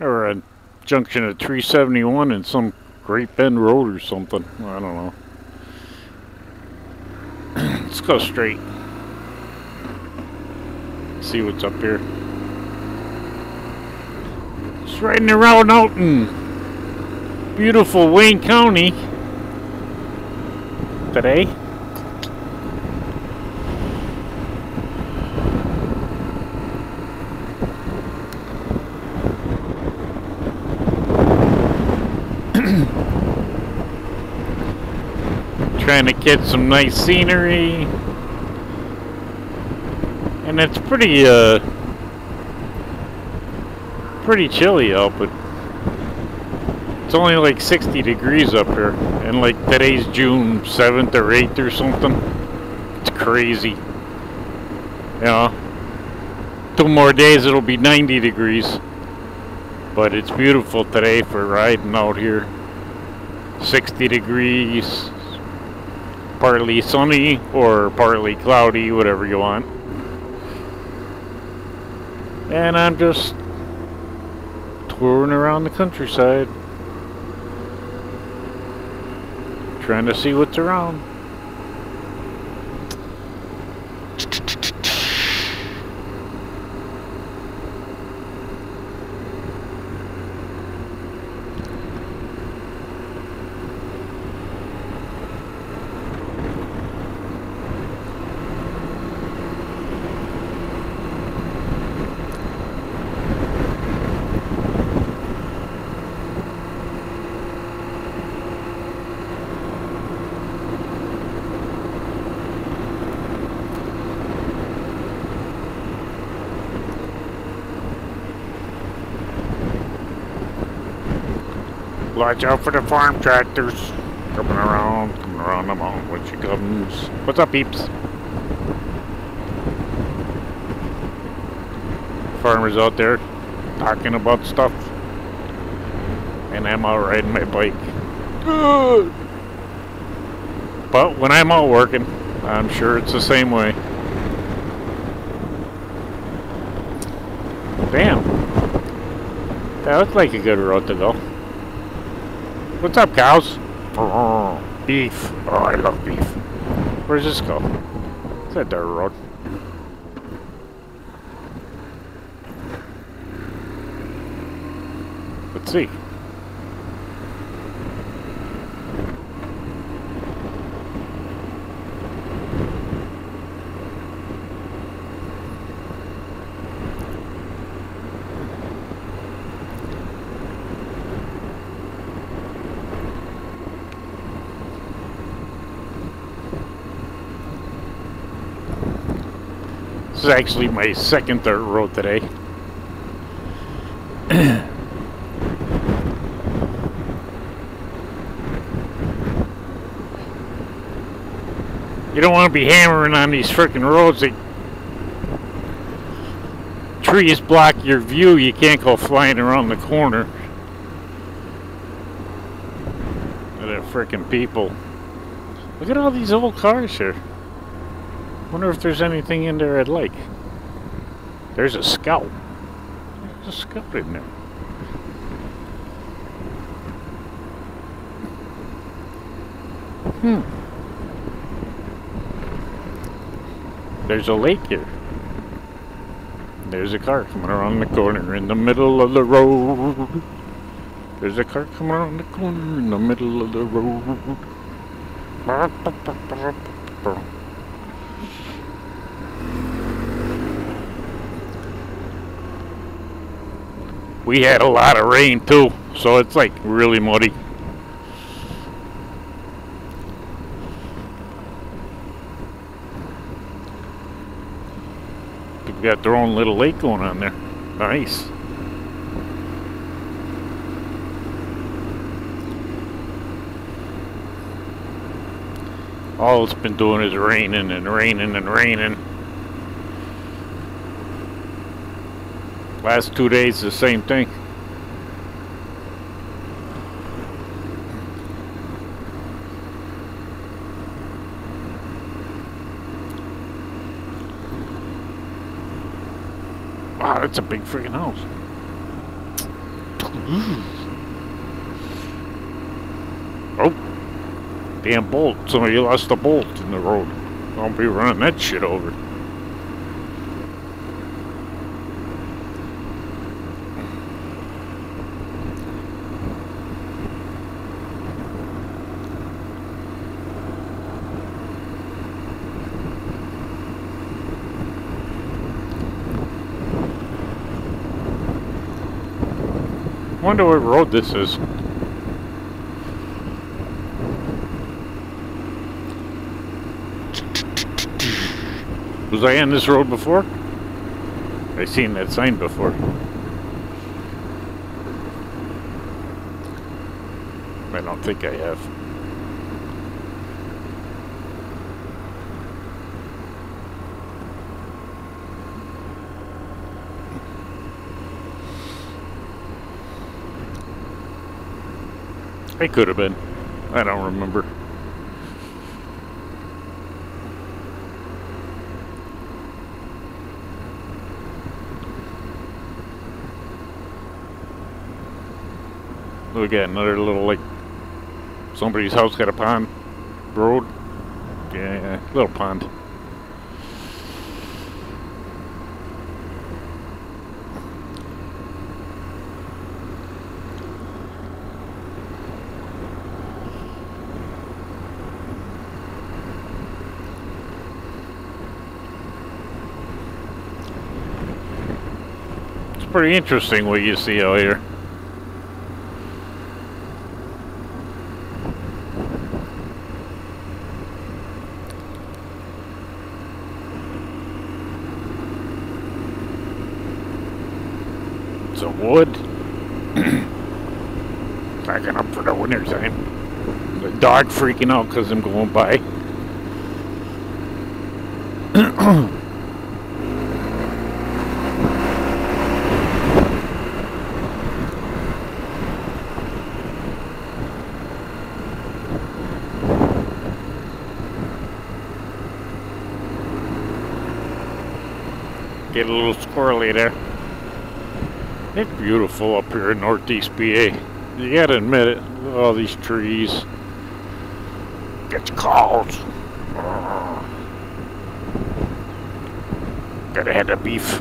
or a junction of 371 and some Great Bend Road or something. I don't know. Let's go straight. See what's up here. Just riding around out in beautiful Wayne County today. trying to get some nice scenery. And it's pretty, uh, pretty chilly out, but it's only like 60 degrees up here. And like today's June 7th or 8th or something. It's crazy. You know, two more days it'll be 90 degrees. But it's beautiful today for riding out here. 60 degrees, partly sunny or partly cloudy, whatever you want. And I'm just touring around the countryside, trying to see what's around. Watch out for the farm tractors. Coming around, coming around the mountain when she comes. What's up, peeps? Farmers out there talking about stuff. And I'm out riding my bike. But when I'm out working, I'm sure it's the same way. Damn. That looks like a good road to go. What's up, cows? Beef. Oh, I love beef. Where's this go? It's a dirt road. Let's see. This is actually my second dirt road today. you don't want to be hammering on these freaking roads. They, trees block your view. You can't go flying around the corner. Look at freaking people. Look at all these old cars here. Wonder if there's anything in there I'd like. There's a scout. There's a scout in there. Hmm. There's a lake here. There's a car coming around the corner in the middle of the road. There's a car coming around the corner in the middle of the road. We had a lot of rain too, so it's like really muddy. People got their own little lake going on there. Nice. All it's been doing is raining and raining and raining. Last two days, the same thing. Wow, that's a big freaking house. Mm. Oh, damn bolt. Somebody lost a bolt in the road. Don't be running that shit over. Wonder what road this is. Was I on this road before? I seen that sign before. I don't think I have. I could have been. I don't remember. Look at another little like somebody's house got a pond road. Yeah, little pond. Pretty interesting what you see out here. Some wood. Packing up for the winter time. The dog freaking out because I'm going by. Get a little squirrely there. It's beautiful up here in Northeast PA. You gotta admit it. All these trees. Get your calls. Gotta have the beef.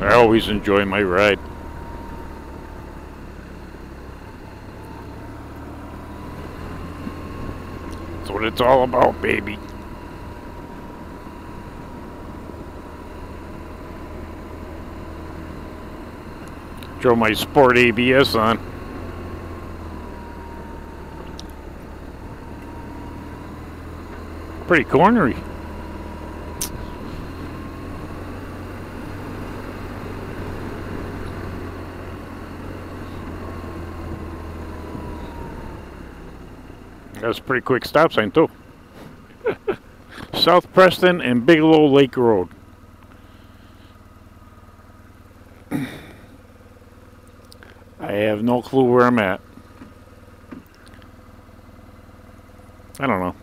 I always enjoy my ride. That's what it's all about, baby. Throw my sport ABS on. Pretty cornery. That was a pretty quick stop sign too. South Preston and Bigelow Lake Road. I have no clue where I'm at. I don't know.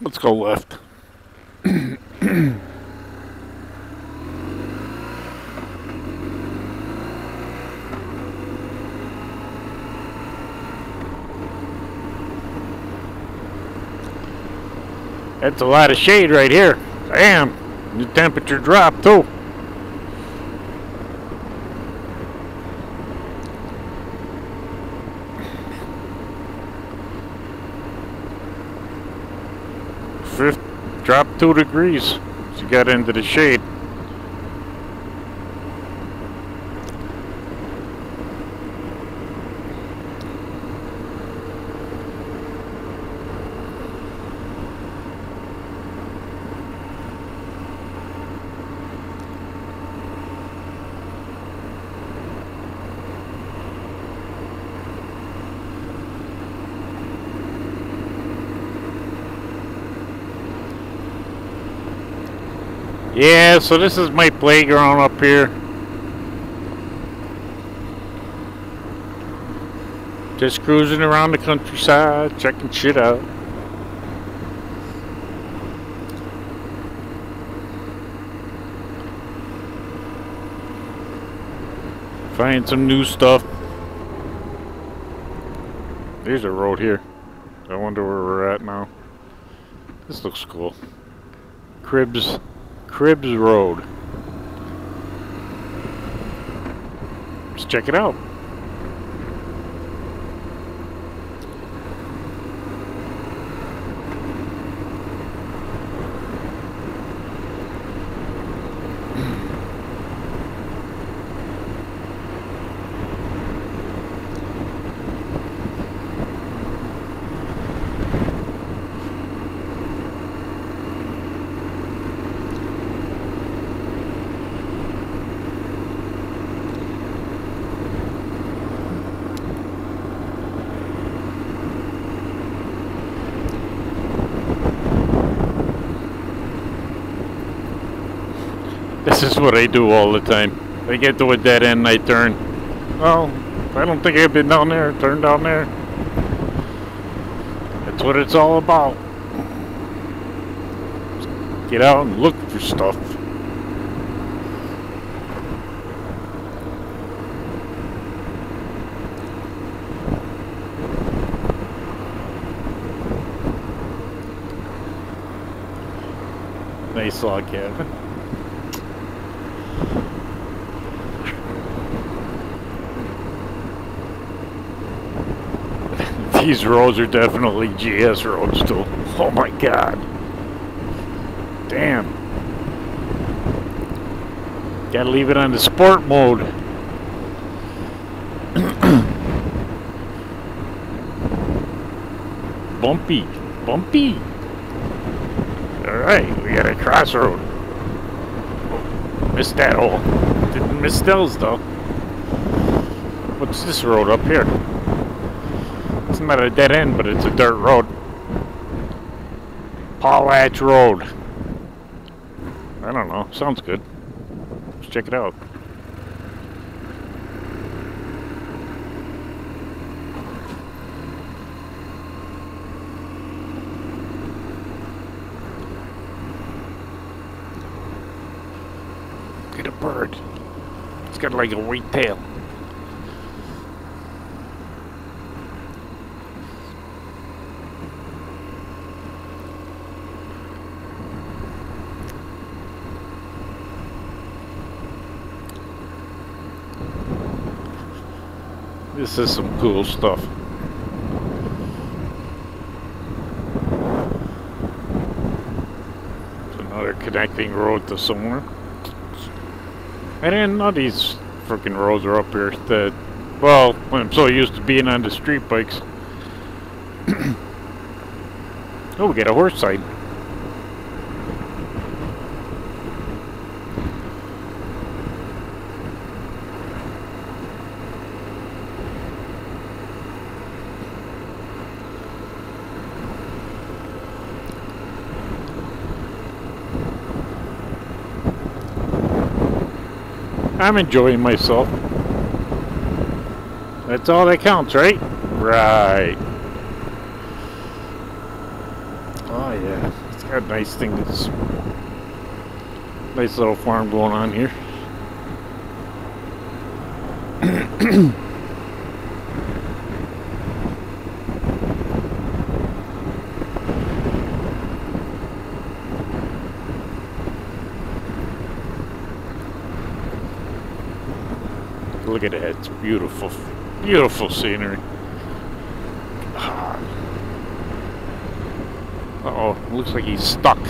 Let's go left. That's a lot of shade right here. Damn. The temperature dropped too. Fifth dropped two degrees. She got into the shade. Yeah, so this is my playground up here. Just cruising around the countryside, checking shit out. Find some new stuff. There's a road here. I wonder where we're at now. This looks cool. Cribs. Cribbs Road. Let's check it out. This is what I do all the time. I get to a dead end, I turn. Well, I don't think I've been down there. Turn down there. That's what it's all about. Get out and look for stuff. Nice log cabin. These roads are definitely GS roads too. Oh my god. Damn. Gotta leave it on the sport mode. Bumpy. Bumpy. Alright, we got a crossroad. Missed that hole. Didn't miss those though. What's this road up here? It's not a dead end, but it's a dirt road. Paul Hatch Road. I don't know. Sounds good. Let's check it out. Get a bird. It's got like a white tail. This is some cool stuff. Another connecting road to somewhere. I didn't know these freaking roads are up here. That, well, I'm so used to being on the street bikes. oh, we got a horse side. I'm enjoying myself. That's all that counts, right? Right. Oh yeah, it's got a nice thing. This nice little farm going on here. Look at that, it's beautiful, beautiful scenery. Uh oh, looks like he's stuck.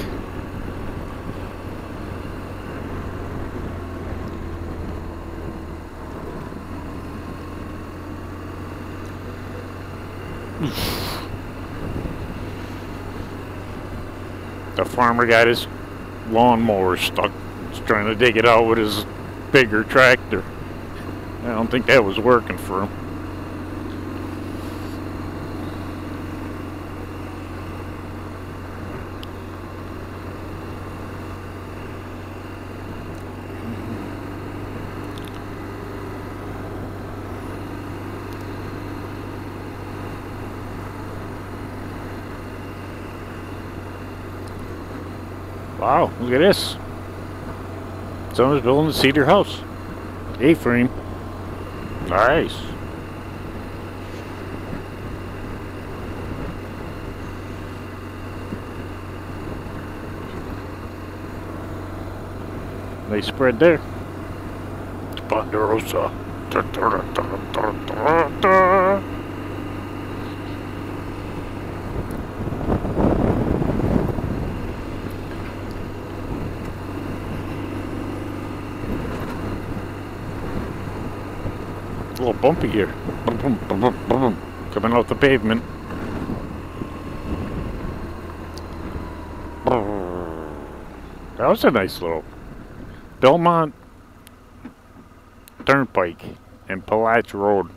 the farmer got his lawnmower stuck. He's trying to dig it out with his bigger tractor. I don't think that was working for him. Wow, look at this. Someone's building a cedar house. A frame. Nice. Nice spread there. Ponderosa. Da, da, da, a little bumpy here. Coming off the pavement. That was a nice little Belmont Turnpike and Palace Road.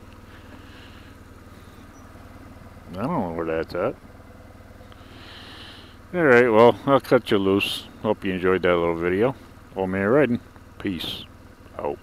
I don't know where that's at. Alright, well, I'll cut you loose. Hope you enjoyed that little video. Old man riding. Peace out.